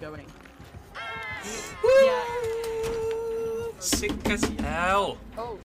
going. Woo! Yeah. Sick as hell. Oh.